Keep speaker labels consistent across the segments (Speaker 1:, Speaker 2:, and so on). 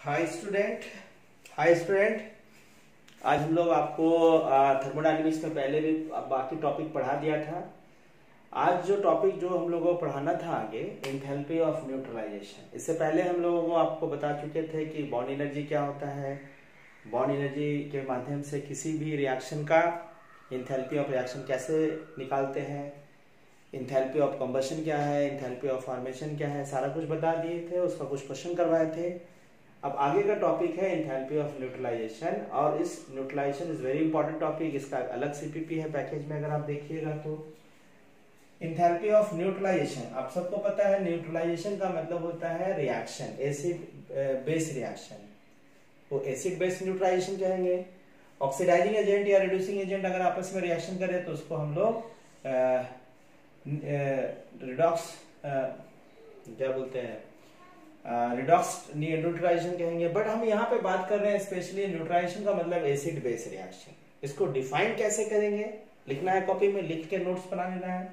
Speaker 1: Hi student hi student आज हम लोग आपको थर्मोडाइनमिक्स में पहले भी बाकी टॉपिक पढ़ा दिया था। आज जो टॉपिक जो हम लोगों को पढ़ाना था आगे इंथेल्पी ऑफ़ न्यूट्रलाइजेशन इससे पहले हम लोगों को आपको बता चुके थे कि बॉन्ड एनर्जी क्या होता है। बॉन्ड एनर्जी के माध्यम से किसी भी रिएक्शन का इंथेल्पी ऑफ़ रिएक्शन कैसे निकालते हैं। इंथेल्पी ऑफ़ कंबशन क्या है? इंथेल्पी ऑफ़ फॉर्मेशन क्या है? सारा कुछ बता दिए थे, उसका कुछ क्वेश्चन करवाए थे। अब आगे का टॉपिक है इंथैल्पी ऑफ़ न्यूट्रलाइजेशन और इस neutralization is very important topic इसका अलग सीपीपी है पैकेज में अगर आप देखिएगा तो। इंथैल्पी ऑफ़ न्यूट्रलाइजेशन आप सबको पता है न्यूट्रलाइजेशन का मतलब होता है रिएक्शन एसिड बेस रिएक्शन वो एसिड बेस न्यूट्रलाइजेशन कहेंगे। ऑक्सीडाइजिंग एजेंट या रिड्यूसिंग एजेंट अगर आपस में रिएक्शन करें तो उसको हम लोग रिडॉक्स क्या बोलते हैं? रिडॉक्स न्यूट्राइजेशन कहेंगे बट हम यहाँ पे बात कर रहे हैं स्पेशली न्यूट्राइजेशन का मतलब एसिड बेस रिएक्शन इसको डिफाइन कैसे करेंगे? लिखना है कॉपी में, लिख के नोट्स बना लेना है।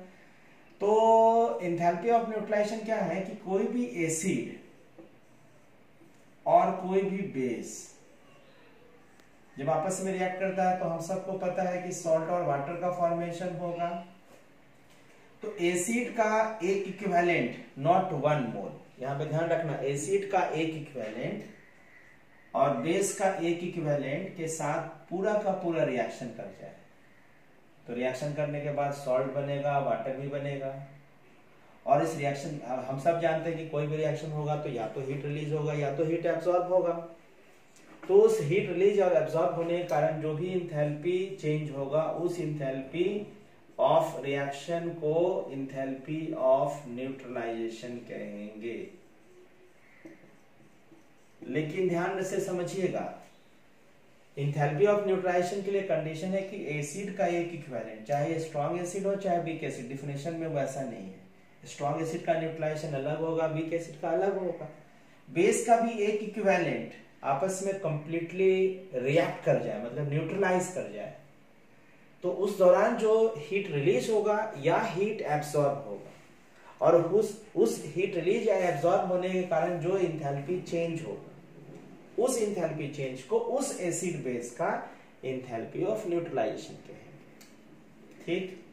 Speaker 1: तो इंथैल्पी ऑफ़ न्यूट्राइजेशन क्या है कि कोई भी एसिड और कोई भी बेस जब आपस में रिएक्ट करता है तो हम सबको पता है कि सॉल्ट और वाटर का फॉर्मेशन होगा। तो एसिड का एक इक्विवेलेंट नॉट वन मोल यहाँ पे ध्यान रखना एसिड का एक इक्वेलेंट और बेस का एक इक्वेलेंट के साथ पूरा का पूरा रिएक्शन कर जाए। तो रिएक्शन करने के बाद सॉल्ट बनेगा वाटर भी बनेगा। और इस रिएक्शन हम सब जानते हैं कि कोई भी रिएक्शन होगा तो या तो हीट रिलीज़ होगा, या तो हीट एब्सॉर्ब होगा। तो उस हीट रिलीज़ और एब्सॉर्ब होने के कारण जो भी इंथैल्पी चेंज होगा, उस इंथैल्पी ऑफ़ रिएक्शन को इंथैल्पी ऑफ़ न्यूट्रलाइजेशन कहेंगे। लेकिन ध्यान से समझिएगा इंथैल्पी ऑफ़ न्यूट्रलाइजेशन के लिए कंडीशन है कि एसिड का एक इक्वेलेंट चाहे स्ट्रॉन्ग एसिड हो, चाहे वीक एसिड डिफिनेशन में वैसा नहीं है। स्ट्रॉन्ग एसिड का न्यूट्रलाइजेशन अलग होगा वीक एसिड का अलग होगा। बेस का भी एक इक्वेलेंट आपस में कंप्लीटली रिएक्ट कर जाए मतलब न्यूट्रलाइज कर जाए। तो उस दौरान जो हीट रिलीज़ होगा, या हीट एब्सॉर्ब होगा। और उस उस हीट रिलीज़ या एब्सॉर्ब होने के कारण जो इंथैल्पी चेंज होगा, उस इंथैल्पी चेंज को उस एसिड बेस का इंथैल्पी ऑफ़ न्यूट्रलाइजेशन कहेंगे। ठीक?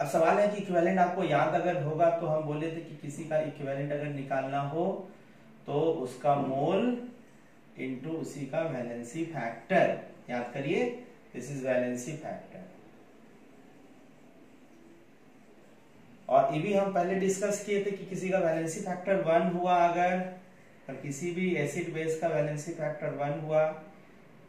Speaker 1: अब सवाल है कि इक्विवेलेंट आपको याद अगर होगा तो हम बोले थे कि किसी का इक्विवेलेंट अगर निकालना हो तो उसका मोल इंटू उसी का वैलेंसी फैक्टर याद करिए दिस इज़ वैलेंसी फैक्टर और ये भी हम पहले डिस्कस किए थे कि किसी का वैलेंसी फैक्टर वन हुआ अगर और किसी भी एसिड बेस का वैलेंसी फैक्टर वन हुआ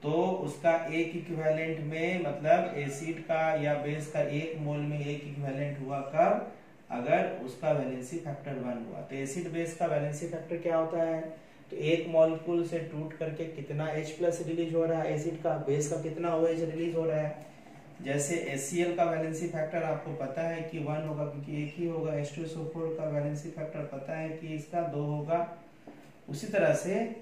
Speaker 1: तो उसका एक इक्विवेलेंट में मतलब एसिड का या बेस का एक मोल में एक इक्विवेलेंट हुआ कब? अगर उसका वैलेंसी फैक्टर वन हुआ। तो एसिड बेस का वैलेंसी फैक्टर क्या होता है? तो एक मॉलिक्यूल से टूट करके कितना H प्लस रिलीज़ हो रहा है एसिड का बेस का कितना ओ OH रिलीज़ हो रहा है। जैसे HCl का वैलेंसी फैक्टर आपको पता है कि वन होगा क्योंकि एक ही होगा H2SO4 का वैलेंसी फैक्टर पता है कि इसका दो होगा। उसी तरह से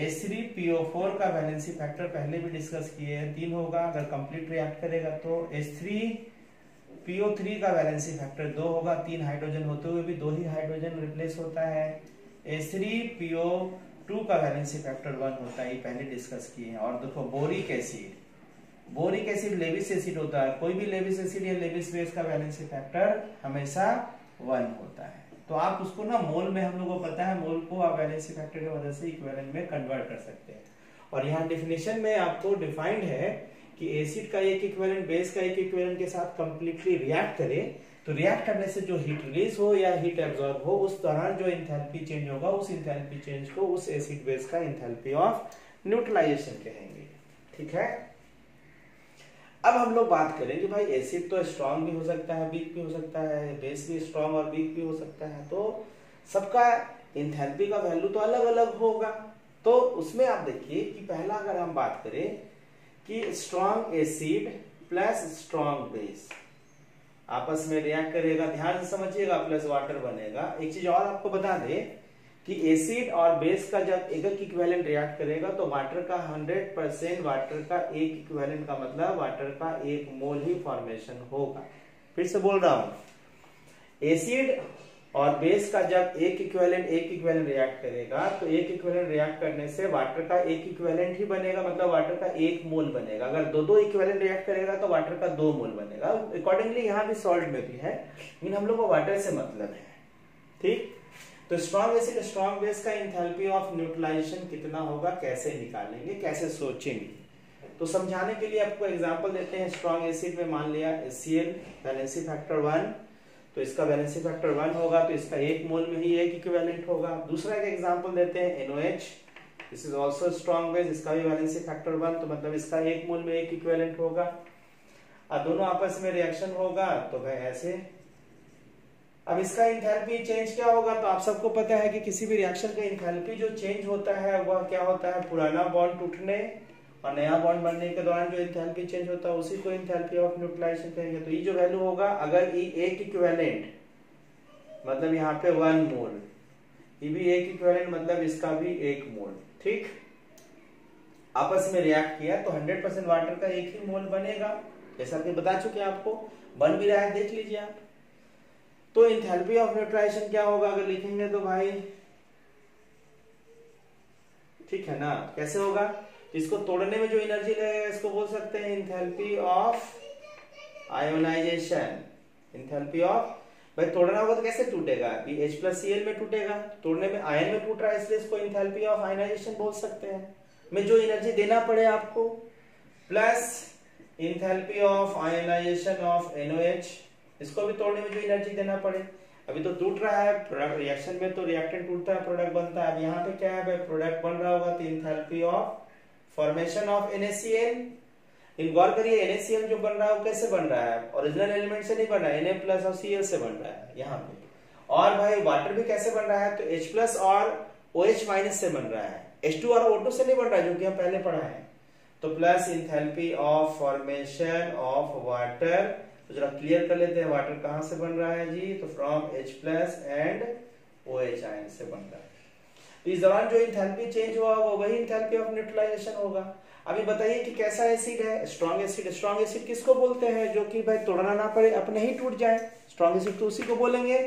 Speaker 1: H3PO4 का वैलेंसी फैक्टर पहले भी डिस्कस किए हैं, तीन होगा, अगर कंप्लीट रिएक्ट करेगा तो H3PO3 का वैलेंसी फैक्टर दो होगा, तीन हाइड्रोजन होते हुए भी दो ही हाइड्रोजन रिप्लेस होता है। टू का वैलेंसी फैक्टर वन होता है, ये पहले डिस्कस किए हैं। और देखो boric acid boric acid Lewis acid होता है। कोई भी लेविस एसिड या लेविस बेस का वैलेंसी फैक्टर हमेशा वन होता है। तो आप उसको ना मोल में हम लोग को पता है मोल को आप वैलेंसी फैक्टर की वजह से इक्विवेलेंट में कन्वर्ट कर सकते हैं। और यहाँ डिफिनेशन में आपको डिफाइंड है कि एसिड का एक इक्विवेलेंट बेस का एक इक्विवेलेंट के साथ कंप्लीटली रिएक्ट करे तो रिएक्ट करने से जो हीट रिलीज़ हो या हीट एब्जॉर्ब हो, उस दौरान जो इंथैल्पी चेंज होगा, उस इंथैल्पी चेंज को उस एसिड बेस का इंथैल्पी ऑफ़ न्यूट्रलाइजेशन कहेंगे। ठीक है? अब हम लोग बात करें कि भाई एसिड तो स्ट्रांग भी हो सकता है वीक भी हो सकता है बेस भी स्ट्रांग और वीक भी हो सकता है तो सबका इंथैल्पी का वैल्यू तो अलग अलग होगा। तो उसमें आप देखिए कि पहला अगर हम बात करें कि strong acid plus strong base आपस में रिएक्ट करेगा ध्यान से समझिएगा प्लस वाटर बनेगा। एक चीज़ और आपको बता दे कि एसिड और बेस का जब एक इक्वेलेंट रिएक्ट करेगा तो वाटर का 100 परसेंट वाटर का एक इक्वेलेंट का मतलब वाटर का एक मोल ही फॉर्मेशन होगा। फिर से बोल रहा हूँ। एसिड और बेस का जब एक इक्वेलेंट एक इक्वेलेंट रिएक्ट करेगा तो एक इक्वेलेंट रिएक्ट करने से वाटर का एक इक्वेलेंट ही बनेगा मतलब वाटर का एक मोल बनेगा। अगर दो दो इक्वेलेंट रिएक्ट करेगा तो वाटर का दो मोल बनेगा। अकॉर्डिंगली यहाँ भी सॉल्ट में भी है, लेकिन हम लोग को वाटर से मतलब है। ठीक? तो स्ट्रॉन्ग एसिड स्ट्रॉन्ग बेस का इंथैल्पी ऑफ़ न्यूट्रलाइजेशन कितना होगा, कैसे निकालेंगे, कैसे सोचेंगे? तो समझाने के लिए आपको एग्जांपल देते हैं स्ट्रॉन्ग एसिड में। मान लिया एसीएल बैलेंसी फैक्टर वन तो इसका वैलेंसी फैक्टर वन होगा तो इसका एक मोल में ही एक इक्विवेलेंट होगा। दूसरा एक एग्जांपल देते हैं NOH this is also strong base इसका भी वैलेंसी फैक्टर वन तो मतलब इसका एक मोल में एक इक्विवेलेंट होगा। अब दोनों आपस में रिएक्शन होगा तो भाई ऐसे। अब इसका इंथैल्पी चेंज क्या होगा तो आप सबको पता है कि किसी भी रिएक्शन का इंथैल्पी जो चेंज होता है, वह क्या होता है? पुराना बॉन्ड टूटने और नया बॉन्ड बनने के दौरान जो इंथैल्पी चेंज होता है, उसी को इंथैल्पी ऑफ़ न्यूट्रलाइजेशन कहेंगे। तो ये जो वैल्यू होगा, अगर ये एक इक्विवेलेंट मतलब यहाँ पे वन मोल ये भी एक इक्विवेलेंट मतलब इसका भी एक मोल ठीक? आपस में रिएक्ट किया तो 100 परसेंट वाटर का एक ही मोल बनेगा। जैसा कि बता चुके आपको, बन भी रहा है, देख लीजिए आप। तो इंथैल्पी ऑफ़ न्यूट्रलाइजेशन क्या होगा, अगर लिखेंगे तो भाई, ठीक है ना? कैसे होगा? इसको तोड़ने में जो एनर्जी लगेगा इसको बोल सकते हैं enthalpy of ionization enthalpy of भाई तोड़ना होगा तो कैसे टूटेगा? कि H प्लस सी में टूटेगा। तोड़ने में आयन में टूट रहा है, इसलिए इसको इंथैल्पी ऑफ़ आयोनाइजेशन बोल सकते हैं। में जो एनर्जी देना पड़े आपको plus enthalpy of ionization of NOH, इसको भी तोड़ने में जो एनर्जी देना पड़े। अभी तो टूट रहा है प्रोडक्ट रिएक्शन में तो रिएक्टेंट टूटता है प्रोडक्ट बनता है। अब यहाँ पे क्या है, भाई प्रोडक्ट बन रहा होगा तो इंथैल्पी ऑफ़ फॉर्मेशन ऑफ़ इन गौर करिए NaCl जो बन रहा है वो कैसे बन रहा है? ओरिजिनल एलिमेंट से नहीं बन रहा है Na प्लस और Cl से बन रहा है, यहाँ पे। और भाई वाटर भी कैसे बन रहा है? तो H प्लस और OH माइनस से बन रहा है। H2 और O2 से नहीं बन रहा है, जो कि हम पहले पढ़ा है। तो plus enthalpy of formation of water तो जरा क्लियर कर लेते हैं वाटर कहाँ से बन रहा है जी? तो from H plus and OH ion से बन रहा है। इस दौरान जो इंथैल्पी चेंज हुआ, वो वही इंथैल्पी ऑफ़ न्यूट्रलाइजेशन होगा। अभी बताइए कि कैसा एसिड है? स्ट्रॉन्ग एसिड स्ट्रॉन्ग एसिड किसको बोलते हैं? जो कि भाई तोड़ना ना पड़े, अपने ही टूट जाए। स्ट्रॉन्ग एसिड तो उसी को बोलेंगे।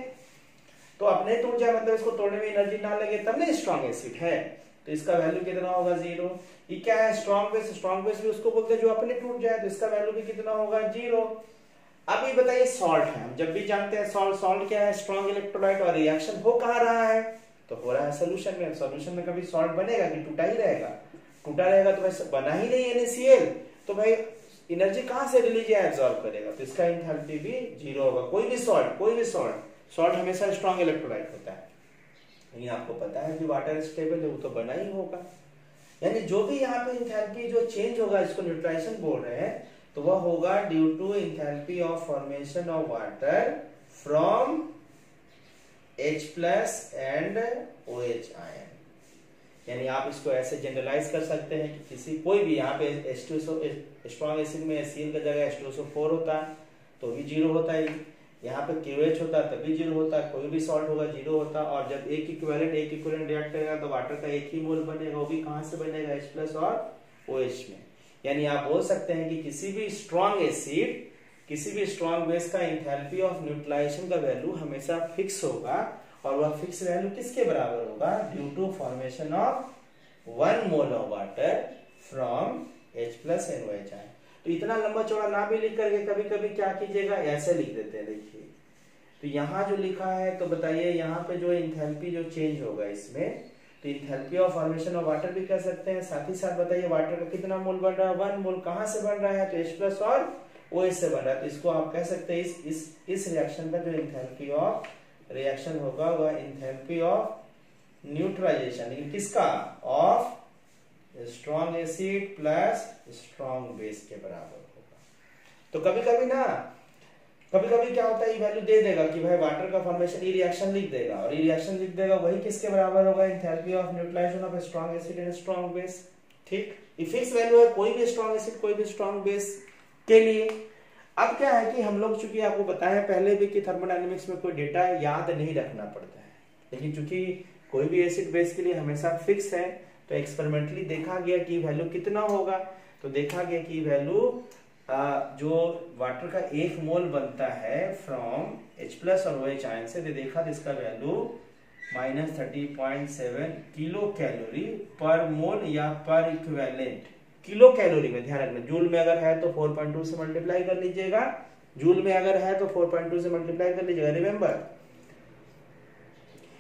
Speaker 1: तो अपने टूट जाए मतलब इसको तोड़ने में एनर्जी ना लगे, तब नहीं स्ट्रॉन्ग एसिड है। तो इसका वैल्यू कितना होगा? ज़ीरो ये क्या है? स्ट्रॉन्ग बेस स्ट्रॉन्ग बेस भी उसको बोलते हैं जो अपने टूट जाए तो इसका वैल्यू भी कितना होगा? ज़ीरो ये बताइए सॉल्ट है। हम जब भी जानते हैं सॉल्ट सॉल्ट क्या है? स्ट्रॉन्ग इलेक्ट्रोलाइट और रिएक्शन हो कहा रहा है? तो हो रहा है सोल्यूशन में सोल्यूशन में कभी सॉल्ट बनेगा कि टूटा ही रहेगा? टूटा रहेगा तो भाई बना ही नहीं NaCl तो भाई एनर्जी कहाँ से रिलीज़ या एब्जॉर्ब करेगा? तो इसका इंथैल्पी भी ज़ीरो होगा। कोई भी सॉल्ट कोई भी सॉल्ट सॉल्ट हमेशा स्ट्रॉन्ग इलेक्ट्रोलाइट होता है। लेकिन आपको पता है कि वाटर स्टेबल है वो तो बना ही होगा। यानी जो भी यहाँ पे इंथैल्पी जो चेंज होगा, इसको न्यूट्राइजेशन बोल रहे हैं तो वह होगा due to enthalpy of formation of water from H plus and OH ion यानी आप इसको ऐसे जनरलाइज कर सकते हैं कि किसी, कोई भी, यहाँ पे H2SO स्ट्रॉन्ग एसिड में HCl का जगह H2SO4 होता है तो भी ज़ीरो होता है। यहाँ पे QH होता है तभी ज़ीरो होता है कोई भी सॉल्ट होगा ज़ीरो होता है और जब एक इक्विवेलेंट एक इक्विवेलेंट रिएक्ट करेगा तो वाटर का एक ही मोल बनेगा, वो भी कहाँ से बनेगा? एच प्लस और ओ OH में। यानी आप बोल सकते हैं कि किसी भी स्ट्रॉन्ग एसिड किसी भी स्ट्रॉन्ग बेस का इंथैल्पी ऑफ़ न्यूट्रलाइजेशन का वैल्यू हमेशा फिक्स होगा और वह फिक्स वैल्यू किसके बराबर होगा? Due to formation of one mole of water from H plus and OH ion तो इतना लंबा चौड़ा ना भी लिख करके कभी कभी क्या कीजिएगा? ऐसे लिख देते हैं, देखिए। तो यहाँ जो लिखा है तो बताइए, यहाँ पे जो इंथैल्पी जो चेंज होगा इसमें तो enthalpy of formation of water भी कह सकते हैं। साथ ही साथ बताइए वाटर का कितना मोल बन रहा है? वन मोल कहाँ से बन रहा है? तो एच प्लस और ओ इससे बन रहा तो इसको आप कह सकते हैं इस इस इस रिएक्शन का जो इंथैल्पी ऑफ़ रिएक्शन होगा वह इंथैल्पी ऑफ़ न्यूट्रलाइजेशन किसका? Of strong acid plus strong base के बराबर होगा। तो कभी कभी ना कभी कभी क्या होता है वैल्यू दे देगा कि भाई वाटर का फॉर्मेशन ये रिएक्शन लिख देगा। और ये रिएक्शन लिख देगा, वही किसके बराबर होगा? Enthalpy of neutralization of strong acid and strong base ठीक? ये फिक्स वैल्यू है, कोई भी स्ट्रॉन्ग एसिड कोई भी स्ट्रॉन्ग बेस के लिए। अब क्या है कि हम लोग चूँकि आपको बताया पहले भी कि थर्मोडाइनमिक्स में कोई डेटा याद नहीं रखना पड़ता है। लेकिन चूँकि कोई भी एसिड बेस के लिए हमेशा फिक्स है तो एक्सपेरिमेंटली देखा गया कि वैल्यू कितना होगा। तो देखा गया कि वैल्यू जो वाटर का एक मोल बनता है फ्रॉम एच प्लस और OH आयन से देखा तो इसका value minus thirty point seven kilo calorie per mole या पर इक्वेलेंट किलो कैलोरी में, ध्यान रखना, जूल में अगर है तो 4.2 से मल्टीप्लाई कर लीजिएगा, जूल में अगर है तो 4.2 से मल्टीप्लाई कर लीजिएगा। रिमेंबर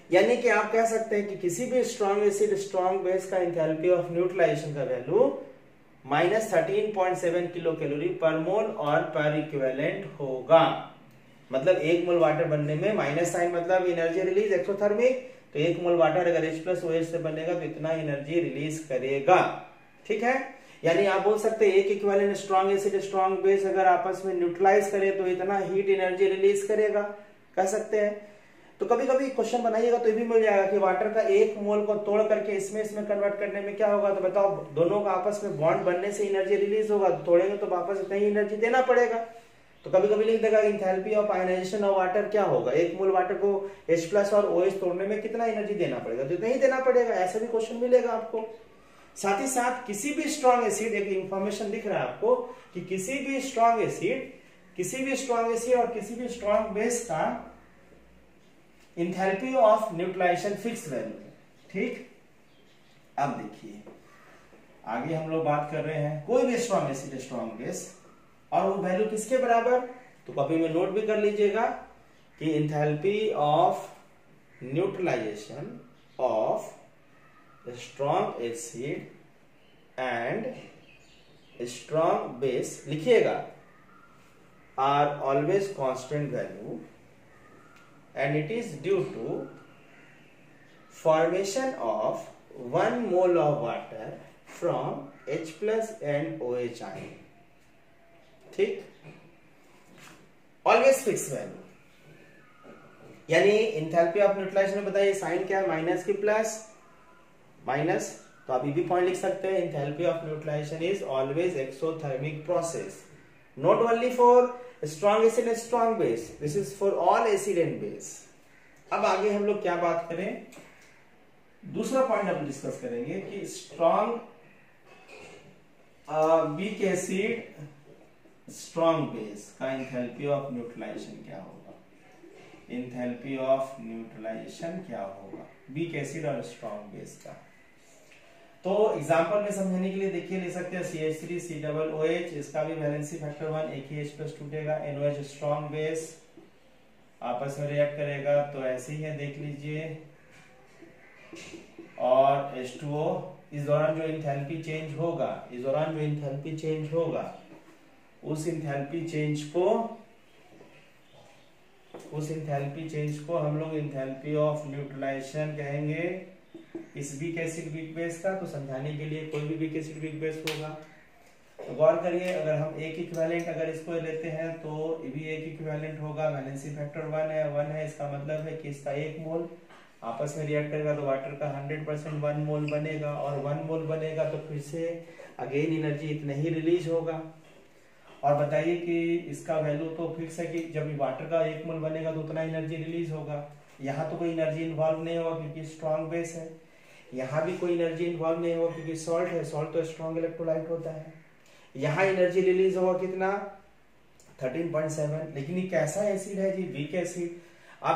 Speaker 1: यानी कि आप कह सकते हैं कि किसी भी स्ट्रॉन्ग एसिड स्ट्रॉन्ग बेस का इंथैल्पी ऑफ़ न्यूट्रलाइजेशन का value minus thirteen point seven kilo calorie per mole और पर इक्वेलेंट होगा। मतलब एक मोल वाटर बनने में माइनस साइन मतलब एनर्जी रिलीज़ एक्सोथर्मिक तो एक मोल वाटर अगर H प्लस ओ से बनेगा तो इतना एनर्जी रिलीज़ करेगा। ठीक है? यानी आप बोल सकते हैं, एक equivalent strong acid strong base अगर आपस में न्यूट्रलाइज करे तो इतना हीट एनर्जी रिलीज़ करेगा। कह सकते हैं। तो कभी कभी क्वेश्चन बनाइएगा तो ये भी मिल जाएगा कि वाटर का एक मोल को तोड़ करके इसमें इसमें कन्वर्ट करने में क्या होगा? तो बताओ, दोनों का आपस में बॉन्ड बनने से एनर्जी रिलीज़ होगा तो तोड़ेंगे तो वापस इतना ही एनर्जी देना पड़ेगा। तो कभी कभी लिख देगा enthalpy of ionization of water क्या होगा? एक मोल वाटर को H प्लस और OH तोड़ने में कितना एनर्जी देना पड़ेगा? तो इतना ही देना पड़ेगा, ऐसा भी क्वेश्चन मिलेगा आपको। साथ ही साथ किसी भी स्ट्रॉन्ग एसिड एक इंफॉर्मेशन दिख रहा है आपको कि किसी भी स्ट्रॉन्ग एसिड किसी भी स्ट्रॉन्ग एसिड और किसी भी स्ट्रॉन्ग बेस का enthalpy of neutralization fix value है। ठीक? अब देखिए, आगे हम लोग बात कर रहे हैं, कोई भी स्ट्रॉन्ग एसिड स्ट्रॉन्ग बेस और वो वैल्यू किसके बराबर? तो कॉपी में नोट भी कर लीजिएगा कि enthalpy of neutralization of strong acid and strong base लिखिएगा। Are always constant value and it is due to formation of 1 mole of water from H plus and OH ion. ठीक? Always fix value यानी enthalpy of neutralisation बताइए sign क्या है? Minus की plus minus तो आप भी पॉइंट लिख सकते हैं enthalpy of neutralization is always exothermic process not only for strong acid and strong base, this is for all acid and base. अब आगे हम लोग क्या बात करें? दूसरा पॉइंट हम डिस्कस करेंगे कि strong weak acid strong base का इंथैल्पी ऑफ़ न्यूट्रलाइजेशन क्या होगा? इंथैल्पी ऑफ़ न्यूट्रलाइजेशन क्या होगा? वीक एसिड और स्ट्रॉन्ग बेस का। तो एग्ज़ाम्पल में समझने के लिए देखिए, ले सकते हैं C H three C double O H इसका भी वैलेंसी फैक्टर वन एक ही एच प्लस टूटेगा एनओएच स्ट्रॉन्ग बेस आपस में रिएक्ट करेगा तो ऐसे ही है, देख लीजिए। और H2O इस दौरान जो इंथैल्पी चेंज होगा, इस दौरान जो इंथैल्पी चेंज होगा, उस इंथैल्पी चेंज को, उस इंथैल्पी चेंज को हम लोग इंथैल्पी ऑफ़ न्यूट्रलाइजेशन कहेंगे। इस वीक एसिड वीक बेस का तो समझाने के लिए कोई भी वीक एसिड वीक बेस होगा। तो गौर करिए, अगर हम एक इक्वेलेंट अगर इसको लेते हैं तो भी एक इक्वेलेंट होगा। वैलेंसी फैक्टर वन है वन है, इसका मतलब है कि इसका एक मोल आपस में रिएक्ट करेगा तो वाटर का हंड्रेड परसेंट वन मोल बनेगा। और वन मोल बनेगा तो फिर से अगेन एनर्जी इतना ही रिलीज़ होगा। और बताइए कि इसका वैल्यू तो फिक्स है कि जब वाटर का एक मोल बनेगा तो उतना एनर्जी रिलीज़ होगा। यहाँ तो कोई एनर्जी इन्वॉल्व नहीं होगा, क्योंकि स्ट्रॉन्ग बेस है। यहाँ भी कोई एनर्जी इन्वॉल्व नहीं होगा क्योंकि सॉल्ट है सॉल्ट तो स्ट्रॉन्ग इलेक्ट्रोलाइट होता है। यहाँ एनर्जी रिलीज़ होगा कितना? 13.7 लेकिन ये कैसा एसिड है जी? वीक एसिड अब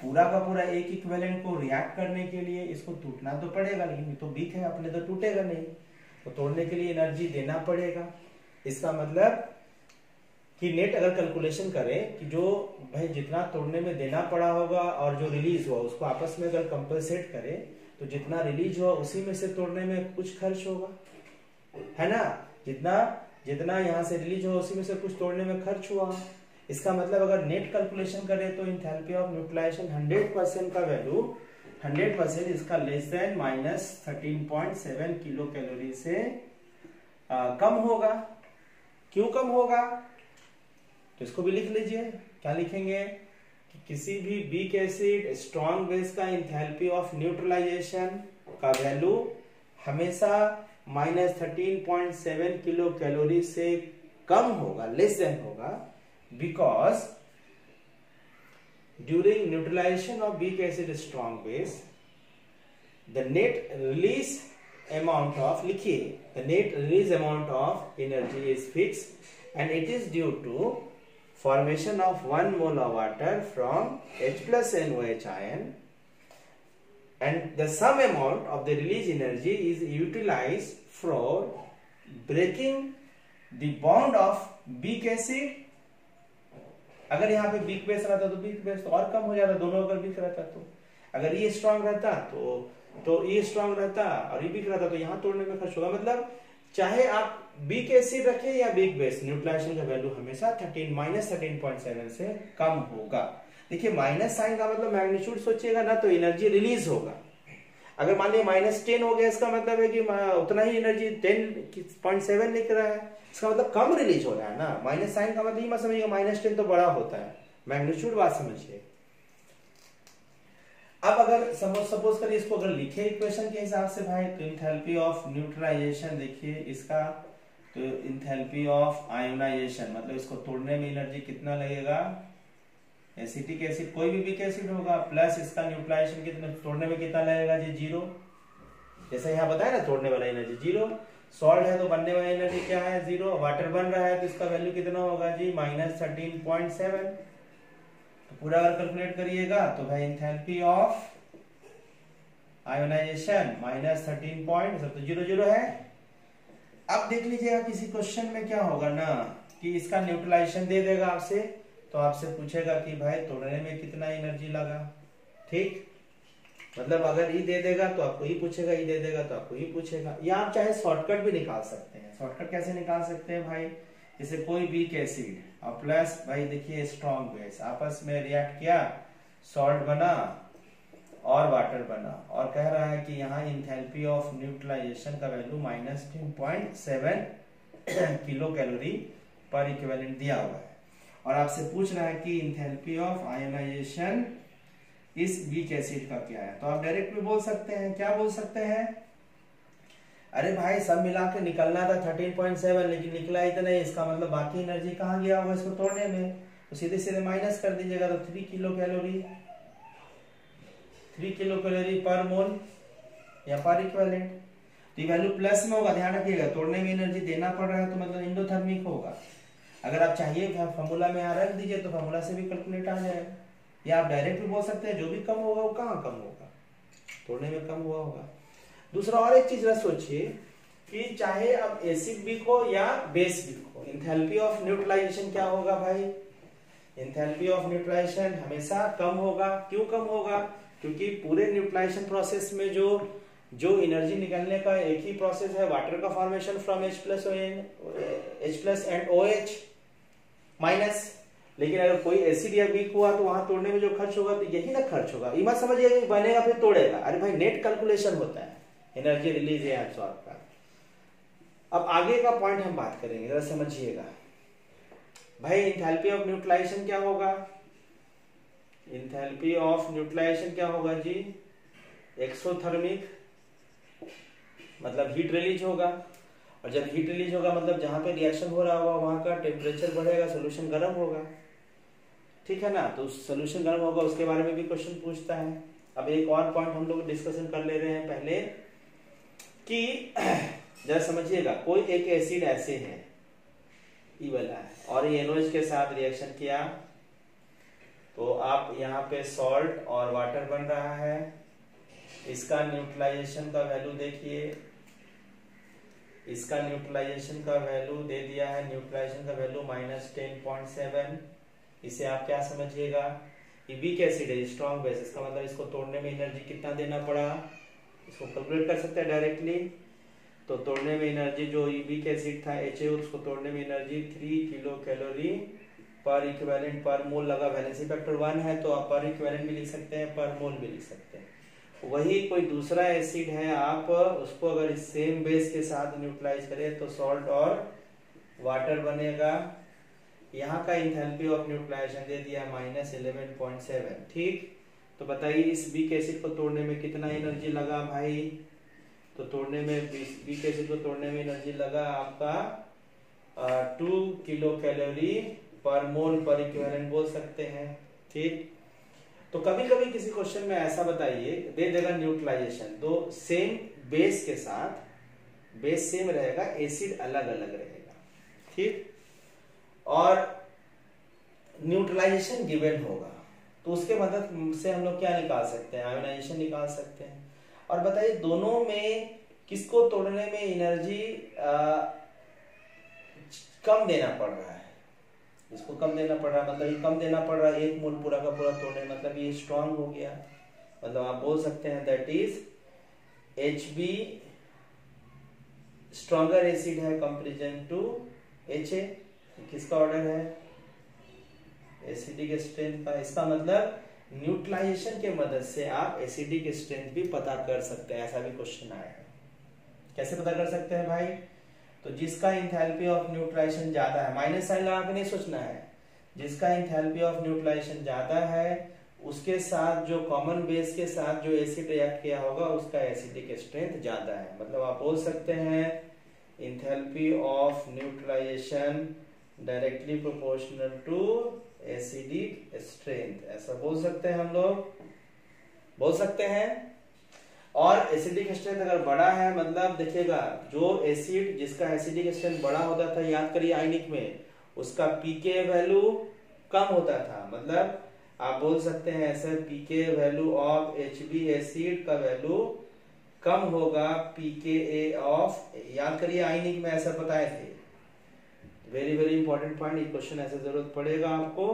Speaker 1: पूरा का पूरा एक इक्वेलेंट को रिएक्ट करने के लिए इसको टूटना तो पड़ेगा, लेकिन तो वीक है, अपने तो टूटेगा नहीं। तो तोड़ने के लिए एनर्जी देना पड़ेगा। इसका मतलब कि नेट अगर कैलकुलेशन करें कि जो भाई जितना तोड़ने में देना पड़ा होगा और जो रिलीज़ हुआ, उसको आपस में अगर कंपनसेट करें तो जितना रिलीज़ हुआ उसी में से तोड़ने में कुछ खर्च होगा। है ना? जितना जितना यहाँ से रिलीज़ हुआ उसी में से कुछ तोड़ने में खर्च हुआ। इसका मतलब अगर नेट कैलकुलेशन करें तो इंथैल्पी ऑफ़ न्यूट्रलाइजेशन 100 परसेंट का वैल्यू 100 परसेंट इसका less than minus thirteen point seven kilo calorie से आ, कम होगा। क्यों कम होगा? तो इसको भी लिख लीजिए। क्या लिखेंगे? किसी भी वीक एसिड स्ट्रॉन्ग बेस का इंथैल्पी ऑफ़ न्यूट्रलाइजेशन का वैल्यू हमेशा minus thirteen point seven kilo calorie से कम होगा लेस देन होगा because during neutralization of weak acid strong base the net release amount of लिखिए the net release amount of energy is fix and it is due to formation of 1 mole of water from H plus NOH ion and the sum amount of the release energy is utilized for breaking the bond of weak acid अगर यहाँ पे weak base रहता तो weak base तो और कम हो जाता दोनों अगर वीक रहता तो अगर ये स्ट्रांग रहता तो तो ये स्ट्रांग रहता और ये वीक रहता तो यहाँ तोड़ने में खर्च होगा मतलब चाहे आप वीक एसिड रखें या वीक बेस न्यूट्रलाइजेशन का वैल्यू हमेशा 13 माइनस थर्टीन पॉइंट सेवन से कम होगा। देखिए माइनस साइन का मतलब मैग्नीट्यूड सोचिएगा, ना तो एनर्जी रिलीज़ होगा। अगर मान लिया माइनस टेन हो गया, इसका मतलब है कि उतना ही एनर्जी टेन पॉइंट सेवन लिख रहा है। इसका मतलब कम रिलीज़ हो रहा है ना। माइनस साइन का मतलब ही मत समझिएगा माइनस टेन तो बड़ा होता है। मैग्नीट्यूड बात समझिए। अब अगर सपोज़ सपोज़ करिए, इसको अगर लिखे इक्वेशन के हिसाब से भाई तो इंथैल्पी ऑफ़ न्यूट्रलाइजेशन देखिए, इसका तो इंथैल्पी ऑफ़ आयोनाइजेशन मतलब इसको तोड़ने में एनर्जी कितना लगेगा? एसिटिक एसिड कोई भी वीक एसिड होगा प्लस इसका न्यूट्रलाइजेशन कितना, तोड़ने में कितना लगेगा? जी ज़ीरो जैसे यहाँ बताया ना, तोड़ने वाला एनर्जी ज़ीरो सॉल्ट है तो बनने वाली एनर्जी क्या है? ज़ीरो वाटर बन रहा है तो इसका वैल्यू कितना होगा? जी माइनस थर्टीन पॉइंट सेवन तो पूरा अगर कैलकुलेट करिएगा तो भाई enthalpy of ionization minus thirteen point सब तो ज़ीरो ज़ीरो है? अब देख लीजिएगा किसी क्वेश्चन में क्या होगा ना, कि इसका न्यूट्रलाइजेशन दे देगा आपसे तो आपसे पूछेगा कि भाई तोड़ने में कितना एनर्जी लगा? ठीक? मतलब अगर ये दे देगा तो आपको ही पूछेगा ये दे देगा तो आपको ही पूछेगा। या आप चाहे शॉर्टकट भी निकाल सकते हैं। शॉर्टकट कैसे निकाल सकते हैं भाई? जैसे कोई वीक एसिड और प्लस भाई देखिए स्ट्रॉन्ग बेस आपस में रिएक्ट किया सॉल्ट बना और वाटर बना। और कह रहा है कि यहाँ इंथैल्पी ऑफ़ न्यूट्रलाइजेशन का value minus ten point seven kilo calorie पर इक्विवेलेंट दिया हुआ है। और आपसे पूछ रहा है कि इंथैल्पी ऑफ़ आयोनाइजेशन इस वीक एसिड का क्या है? तो आप डायरेक्ट भी बोल सकते हैं। क्या बोल सकते हैं? अरे भाई, सब मिला के निकलना था 13.7 लेकिन निकला ही। तो नहीं इसका मतलब बाकी एनर्जी कहाँ गया होगा इसको तोड़ने में? तो सीधे सीधे माइनस कर दीजिएगा तो three kilo calorie three kilo calorie पर मोल या पर इक्वेलेंट तो ये वैल्यू प्लस में होगा, ध्यान रखिएगा, तोड़ने में एनर्जी देना पड़ रहा है तो मतलब इंडोथर्मिक होगा। अगर आप चाहिए फॉर्मूला में यहाँ रख दीजिए तो फॉर्मूला से भी कैलकुलेट आ जाएगा। या आप डायरेक्ट भी बोल सकते हैं, जो भी कम होगा, वो कहाँ कम होगा? तोड़ने में कम हुआ होगा। दूसरा और एक चीज़ सोचिए, कि चाहे अब एसिड वीक हो या बेस वीक हो इंथैल्पी ऑफ़ न्यूट्रलाइजेशन क्या होगा भाई? इंथैल्पी ऑफ़ न्यूट्रलाइजेशन हमेशा कम होगा। क्यों कम होगा? क्योंकि पूरे न्यूट्रलाइजेशन प्रोसेस में जो जो एनर्जी निकलने का एक ही प्रोसेस है, वाटर का formation from H plus H plus and O H minus लेकिन अगर कोई एसिड या वीक हुआ तो वहाँ तोड़ने में जो खर्च होगा तो यही ना खर्च होगा। ये मत समझिए बनेगा फिर तोड़ेगा। अरे भाई नेट कैलकुलेशन होता है। एनर्जी रिलीज़ या एब्सॉर्ब का। अब आगे का पॉइंट हम बात करेंगे, जरा समझिएगा। भाई इंथैल्पी ऑफ़ न्यूट्रलाइजेशन क्या होगा? इंथैल्पी ऑफ़ न्यूट्रलाइजेशन क्या होगा जी? एक्सोथर्मिक मतलब हीट रिलीज़ होगा। और जब हीट रिलीज़ होगा मतलब जहाँ पे रिएक्शन हो रहा होगा, वहाँ का टेम्परेचर बढ़ेगा सोल्यूशन गर्म होगा। ठीक है ना? तो सोल्यूशन गर्म होगा, उसके बारे में भी क्वेश्चन पूछता है। अब एक और पॉइंट हम लोग डिस्कशन कर ले रहे हैं पहले कि जरा समझिएगा, कोई एक एसिड ऐसे है ई वाला है और ये एनोज के साथ रिएक्शन किया। तो आप यहाँ पे सॉल्ट और वाटर बन रहा है। इसका न्यूट्रलाइजेशन का वैल्यू देखिए। इसका न्यूट्रलाइजेशन का वैल्यू दे दिया है। न्यूट्रलाइजेशन का value minus ten point seven इसे आप क्या समझिएगा? वीक एसिड है स्ट्रॉन्ग बेस इसका मतलब इसको तोड़ने में एनर्जी कितना देना पड़ा? इसको कैलकुलेट कर सकते हैं डायरेक्टली तो तोड़ने में एनर्जी जो वीक एसिड था एचए उसको तोड़ने में एनर्जी थ्री किलो कैलोरी पर इक्वेलेंट पर मोल लगा वैलेंसी फैक्टर वन है तो आप पर इक्वेलेंट भी लिख सकते हैं, पर मोल भी लिख सकते हैं। वही कोई दूसरा एसिड है, आप उसको अगर सेम बेस के साथ न्यूट्रलाइज करें तो सॉल्ट और वाटर बनेगा। यहाँ का इंथैल्पी ऑफ़ न्यूट्रलाइजेशन दे दिया माइनस इलेवन पॉइंट सेवन ठीक? तो बताइए, इस वीक एसिड को तोड़ने में कितना एनर्जी लगा भाई? तो तोड़ने में वीक एसिड को तोड़ने में एनर्जी लगा आपका टू किलो कैलोरी पर मोल पर इक्विवेलेंट बोल सकते हैं, ठीक? तो कभी कभी किसी क्वेश्चन में ऐसा बताइए, दे देगा न्यूट्रलाइजेशन तो सेम बेस के साथ बेस सेम रहेगा एसिड अलग अलग रहेगा, ठीक? और न्यूट्रलाइजेशन गिवन होगा। तो उसके मदद से हम लोग क्या निकाल सकते हैं? आयोनाइजेशन निकाल सकते हैं। और बताइए, दोनों में किसको तोड़ने में एनर्जी कम देना पड़ रहा है? इसको कम देना पड़ रहा है मतलब ये कम देना पड़ रहा है, एक मोल पूरा का पूरा तोड़ने मतलब ये स्ट्रांग हो गया। मतलब आप बोल सकते हैं that is H B stronger acid है कंपेरिजन टू एच ए किसका ऑर्डर है? एसिडिक स्ट्रेंथ का। इसका मतलब न्यूट्रलाइजेशन के मदद से आप एसिडिक स्ट्रेंथ भी पता कर सकते हैं, ऐसा भी क्वेश्चन आया है। कैसे पता कर सकते हैं भाई? तो जिसका इंथैल्पी ऑफ़ न्यूट्रलाइजेशन ज़्यादा है माइनस साइन लगा के नहीं सोचना है। जिसका इंथैल्पी ऑफ़ न्यूट्रलाइजेशन ज़्यादा है, उसके साथ जो कॉमन बेस के साथ जो एसिड रिएक्ट किया होगा, उसका एसिडिक स्ट्रेंथ ज़्यादा है। मतलब आप बोल सकते हैं enthalpy of neutralization directly proportional to acidic strength ऐसा बोल सकते हैं हम लोग? बोल सकते हैं? और एसिडिक स्ट्रेंथ अगर बड़ा है मतलब देखिएगा, जो एसिड जिसका एसिडिक स्ट्रेंथ बड़ा होता था, याद करिए आयनिक में, उसका पीके वैल्यू कम होता था। मतलब आप बोल सकते हैं, ऐसे P K value of H B acid का वैल्यू कम होगा पीके ए ऑफ़ याद करिए आयनिक में ऐसा बताए थे। वेरी वेरी इंपॉर्टेंट पॉइंट ये क्वेश्चन ऐसे ज़रूरत पड़ेगा आपको।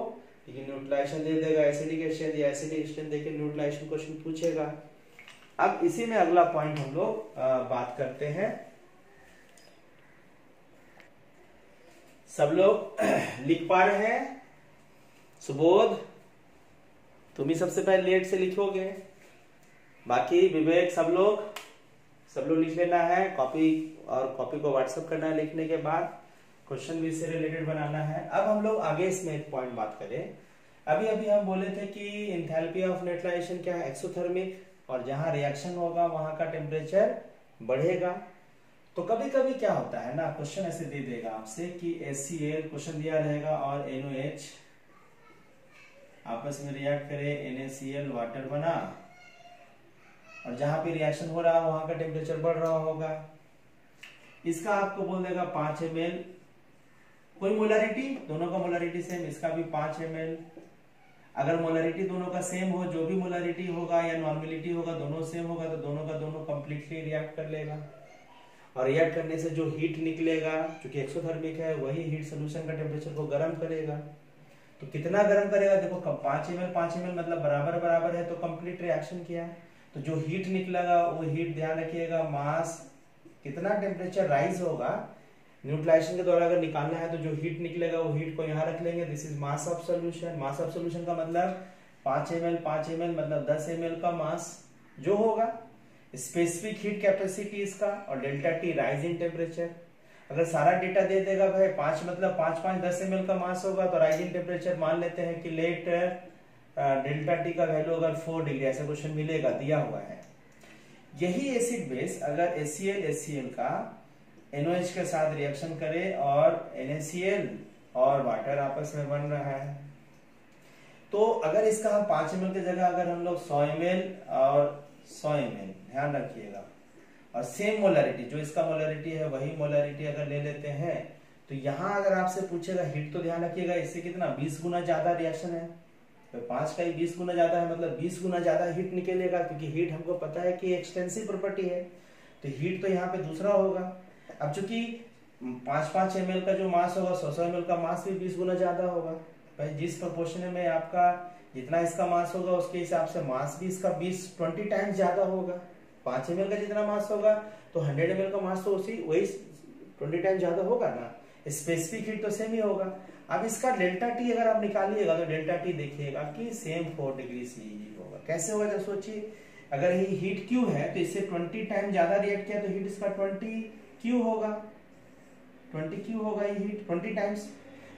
Speaker 1: न्यूट्रलाइजेशन दे देगा एसिडिक स्ट्रेंथ या एसिडिक स्ट्रेंथ देके न्यूट्रलाइजेशन क्वेश्चन पूछेगा। अब इसी में अगला पॉइंट हम लोग बात करते हैं। सब लोग लिख पा रहे हैं। सुबोध, तुम ही सबसे पहले लेट से लिखोगे। बाकी विवेक, सब लोग सब लोग लिख लेना है। कॉपी और कॉपी को व्हाट्सएप करना है लिखने के बाद। क्वेश्चन भी से रिलेटेड बनाना है। अब हम लोग आगे इसमें एक पॉइंट बात करें। अभी अभी हम बोले थे कि इंथैल्पी ऑफ़ न्यूट्रलाइजेशन क्या है? एक्सोथर्मिक और जहाँ रिएक्शन होगा, वहाँ का टेम्परेचर बढ़ेगा। तो कभी कभी क्या होता है ना क्वेश्चन ऐसे दे देगा आपसे कि एस क्वेश्चन दिया रहेगा और एनओएच आपस में रिएक्ट करे NaCl वाटर बना। और जहाँ पे रिएक्शन हो रहा है वहाँ का टेम्परेचर बढ़ रहा होगा। इसका आपको बोल देगा पाँच एम कोई मोलारिटी दोनों का मोलारिटी सेम इसका भी पाँच एम अगर मोलरिटी दोनों का सेम हो, जो भी मोलरिटी होगा या नॉर्मेलिटी होगा, दोनों सेम होगा तो दोनों का दोनों कंप्लीटली रिएक्ट कर लेगा। और रिएक्ट करने से जो हीट निकलेगा क्योंकि एक्सोथर्मिक है, वही हीट सोल्यूशन का टेम्परेचर को गर्म करेगा। तो कितना गर्म करेगा? देखो पाँच एम एल पाँच एम एल मतलब बराबर बराबर है तो कंप्लीट रिएक्शन किया। तो जो हीट निकलेगा, वो हीट ध्यान रखिएगा मास कितना टेम्परेचर राइज होगा न्यूट्रलाइजेशन के द्वारा अगर निकालना है तो जो हीट निकलेगा वो हीट को यहाँ रख लेंगे। This is mass of solution mass of solution का मतलब पाँच एम एल पाँच एम एल मतलब दस एम एल का मास जो होगा। स्पेसिफिक हीट कैपेसिटी इसका और delta T rise in temperature अगर सारा डेटा दे देगा भाई, पाँच मतलब पाँच पाँच, दस एम का मास होगा तो राइज इन टेम्परेचर मान लेते हैं कि लेट डेल्टा टी का वैल्यू अगर फोर डिग्री ऐसा क्वेश्चन मिलेगा, दिया हुआ है। यही एसिड बेस अगर एसीएल एसीएल का NOH के साथ रिएक्शन करे और NaCl और वाटर आपस में बन रहा है। तो अगर इसका हम पाँच एम की जगह अगर हम लोग सौ एम और सौ एम ध्यान रखिएगा। और सेम मोलरिटी जो इसका मोलरिटी है, वही मोलरिटी अगर ले लेते हैं तो यहाँ अगर आपसे पूछेगा हीट तो ध्यान रखिएगा, इससे कितना? बीस गुना ज़्यादा रिएक्शन है। तो पाँच का ही बीस गुना ज़्यादा है मतलब बीस गुना ज़्यादा हीट निकलेगा, क्योंकि हीट हमको पता है कि एक्सटेंसिव प्रॉपर्टी है। तो हीट तो यहाँ पे दूसरा होगा। अब चूँकि पाँच पाँच एम का जो मास होगा सौ सौ एम का मास भी बीस गुना ज़्यादा होगा। भाई, जिस प्रोपोर्शन में आपका जितना इसका मास होगा, उसके हिसाब से मास भी इसका बीस, ट्वेंटी टाइम्स ज़्यादा होगा। पाँच एम का जितना मास होगा तो हंड्रेड एम का मास तो उसी, वही ट्वेंटी टाइम ज़्यादा होगा ना। स्पेसिफिक हीट तो सेम ही होगा। अब इसका डेल्टा टी अगर आप निकालिएगा तो डेल्टा टी देखिएगा कि सेम फोर डिग्री सी होगा। कैसे होगा जब सोचिए। अगर ये हीट क्यू है तो इससे ट्वेंटी टाइम ज़्यादा रिएक्ट किया तो हीट इसका ट्वेंटी क्यू होगा। ट्वेंटी क्यू होगा ये हीट ट्वेंटी टाइम्स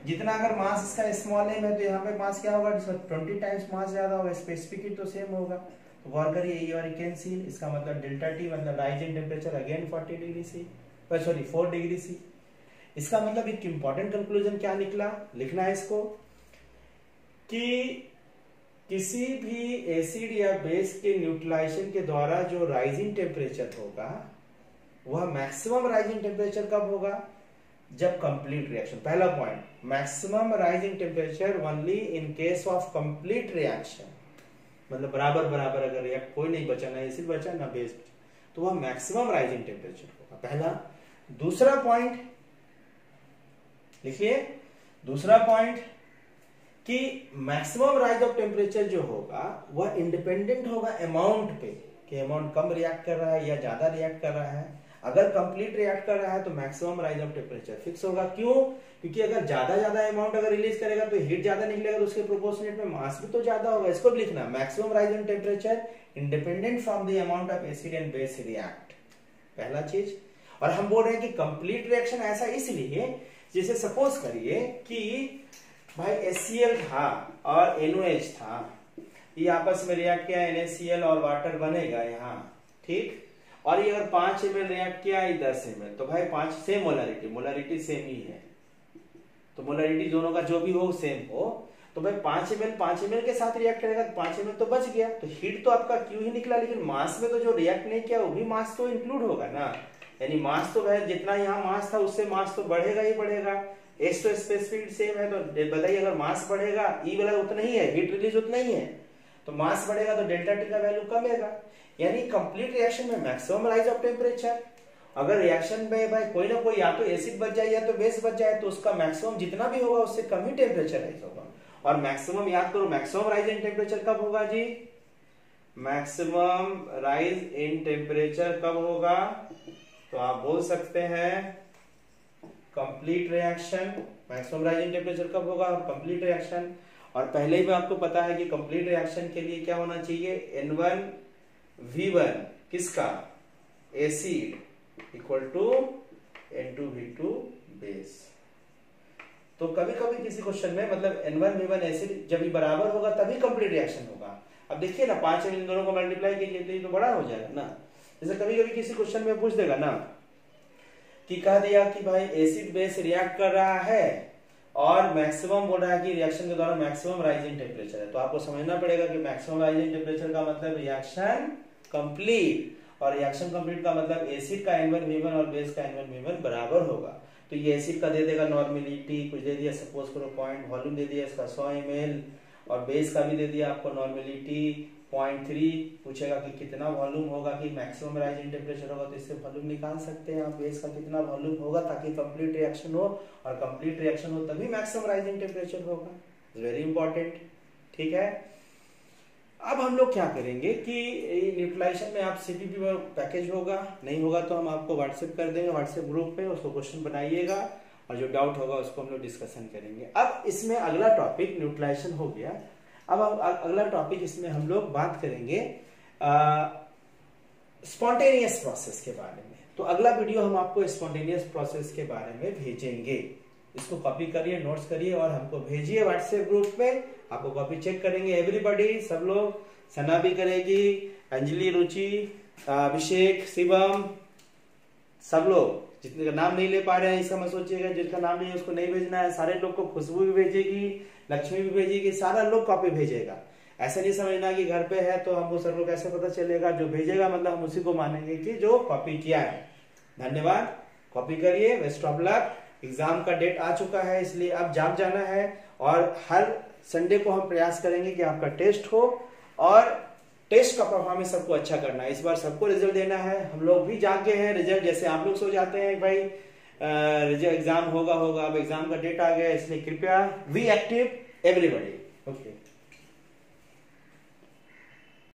Speaker 1: जितना अगर मास इसका स्मॉल एम है तो यहाँ पे मास क्या होगा? ट्वेंटी टाइम्स मास ज़्यादा होगा स्पेसिफिक हीट तो सेम होगा। तो गौर करिए ये और कैंसिल इसका मतलब डेल्टा टी मतलब rise in temperature again forty degree C sorry four degree C इसका मतलब एक इंपॉर्टेंट कंक्लूजन क्या निकला? लिखना है इसको कि किसी भी एसिड या बेस के न्यूट्रलाइजेशन के द्वारा जो राइजिंग टेम्परेचर होगा वह मैक्सिमम राइजिंग टेम्परेचर कब होगा? जब कंप्लीट रिएक्शन पहला point maximum rise in temperature only in case of complete reaction मतलब बराबर बराबर अगर रिएक्ट कोई नहीं बचा, ना एसिड बचा, ना बेस बचा तो वह मैक्सिमम राइज इन टेम्परेचर होगा। पहला। दूसरा पॉइंट लिखिए। दूसरा पॉइंट कि मैक्सिमम राइज ऑफ़ टेम्परेचर जो होगा, वह इंडिपेंडेंट होगा अमाउंट पे, कि अमाउंट कम रिएक्ट कर रहा है या ज़्यादा रिएक्ट कर रहा है। अगर कंप्लीट रिएक्ट कर रहा है तो maximum rise of temperature fix होगा। क्यों? क्योंकि अगर ज़्यादा ज़्यादा अमाउंट अगर रिलीज़ करेगा तो हीट ज़्यादा निकलेगा तो उसके प्रोपोर्शनेट में मास भी तो ज़्यादा होगा। इसको भी लिखना maximum rise in temperature independent from the amount of acid and base react पहला चीज़। और हम बोल रहे हैं कि कंप्लीट रिएक्शन ऐसा इसलिए, जैसे सपोज़ करिए कि भाई एस था और एनओएच था। ये आपस में रिएक्ट किया NaCl और वाटर बनेगा यहाँ। ठीक? और ये अगर पाँच एम रिएक्ट किया ये दस एम तो भाई पाँच सेम मोलरिटी मोलरिटी सेम ही है। तो मोलरिटी दोनों का जो भी हो सेम हो। तो भाई पाँच एम एल पाँच एम के साथ रिएक्ट करेगा तो पाँच एम तो बच गया। तो हीट तो आपका क्यों ही निकला, लेकिन मास में तो जो रिएक्ट नहीं किया, वो भी मास तो इंक्लूड होगा ना। यानी मास तो भाई जितना यहाँ मास था, उससे मास तो बढ़ेगा ही बढ़ेगा। एस तो स्पेसिफिक सेम है तो बताइए अगर मास बढ़ेगा ई वाला उतना ही है हीट रिलीज़ उतना ही है। तो मास बढ़ेगा तो डेल्टा टी का वैल्यू कमेगा यानी कंप्लीट रिएक्शन में मैक्सिमम राइज ऑफ़ टेम्परेचर अगर रिएक्शन में भाई कोई ना कोई या तो एसिड बच जाए या तो बेस बच जाए तो उसका मैक्सिमम जितना भी होगा, उससे कम ही टेम्परेचर राइज होगा। और मैक्सिमम याद करो मैक्सिमम राइज इन टेम्परेचर कब होगा जी? मैक्सिमम राइज इन टेम्परेचर कब होगा? तो आप बोल सकते हैं complete reaction maximum rise in temperature कब होगा? कंप्लीट रिएक्शन और पहले ही आपको पता है कि कंप्लीट रिएक्शन के लिए क्या होना चाहिए? एन वन वी वन किसका? Acid equal to N two V two base तो कभी कभी किसी क्वेश्चन में मतलब N one V one acid जब बराबर होगा, तभी कंप्लीट रिएक्शन होगा। अब देखिए ना, पाँच इन दोनों को मल्टीप्लाई कीजिए तो ये तो बड़ा हो जाएगा ना। जैसे कभी कभी किसी क्वेश्चन में पूछ देगा ना, कि कह दिया कि भाई एसिड बेस रिएक्ट कर रहा है, और मैक्सिमम बोल रहा है कि रिएक्शन के दौरान मैक्सिमम राइज इन टेम्परेचर है। तो आपको समझना पड़ेगा कि मैक्सिमम राइज इन टेम्परेचर का मतलब रिएक्शन कंप्लीट और रिएक्शन कंप्लीट का मतलब एसिड का एन वन और बेस का एन वन बराबर होगा। तो ये एसिड का दे देगा नॉर्मेलिटी कुछ दे दिया सपोज़ करो पॉइंट वॉल्यूम दे दिया, इसका सौ एम और बेस का भी दे दिया आपको नॉर्मेलिटी पॉइंट थ्री पूछेगा कि कितना वॉल्यूम होगा कि मैक्सिमम राइजिंग टेम्परेचर होगा तो इससे वॉल्यूम निकाल सकते हैं आप बेस का कितना वॉल्यूम होगा ताकि कंप्लीट रिएक्शन हो और कंप्लीट रिएक्शन हो तभी मैक्सिमम राइज इन टेम्परेचर होगा वेरी इंपॉर्टेंट ठीक है? अब हम लोग क्या करेंगे कि न्यूट्रलाइजेशन में आप सीपीपी पैकेज होगा, नहीं होगा तो हम आपको व्हाट्सएप कर देंगे व्हाट्सएप ग्रुप पे उसको क्वेश्चन बनाइएगा और जो डाउट होगा उसको हम लोग डिस्कशन करेंगे। अब इसमें अगला टॉपिक न्यूट्रलाइजेशन हो गया। अब अगला टॉपिक इसमें हम लोग बात करेंगे स्पॉन्टेनियस प्रोसेस के बारे में। तो अगला वीडियो हम आपको स्पॉन्टेनियस प्रोसेस के बारे में भेजेंगे। इसको कॉपी करिए नोट्स करिए और हमको भेजिए व्हाट्सएप ग्रुप में आपको कॉपी चेक करेंगे। एवरीबॉडी सब लोग, सना भी करेगी, अंजलि, रुचि, अभिषेक, शिवम, सब लोग, जितने का नाम नहीं ले पा रहे हैं इसका मत सोचिएगा जिसका नाम नहीं है, उसको नहीं भेजना है। सारे लोग को खुशबू भी भेजेगी, लक्ष्मी भी भेजेगी, सारा लोग कॉपी भेजेगा। ऐसा नहीं समझना कि घर पे है तो हमको सर को कैसे पता चलेगा, जो भेजेगा मतलब हम उसी को मानेंगे कि जो कॉपी किया है। धन्यवाद। कॉपी करिए बेस्ट ऑफ़ लक एग्ज़ाम का डेट आ चुका है, इसलिए अब जाम जाना है और हर संडे को हम प्रयास करेंगे कि आपका टेस्ट हो और टेस्ट का परफॉर्मेंस सबको अच्छा करना है। इस बार सबको रिज़ल्ट देना है। हम लोग भी जागे हैं रिज़ल्ट जैसे आप लोग सो जाते हैं भाई। एग्ज़ाम होगा होगा। अब एग्ज़ाम का डेट आ गया इसलिए कृपया वी एक्टिव एवरीबडी ओके